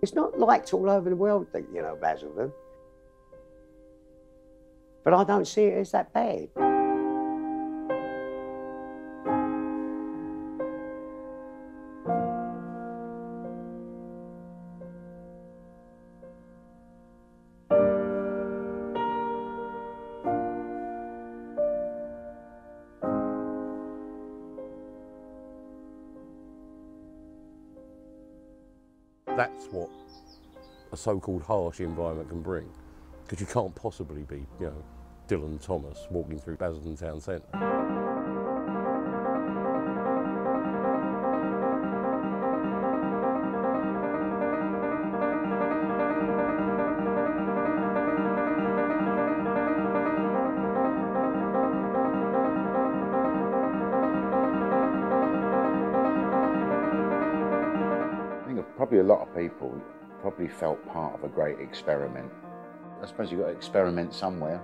It's not liked all over the world, you know, Basildon. But I don't see it as that bad. That's what a so-called harsh environment can bring. Because you can't possibly be, you know, Dylan Thomas walking through Basildon Town Centre. Probably a lot of people probably felt part of a great experiment. I suppose you've got to experiment somewhere.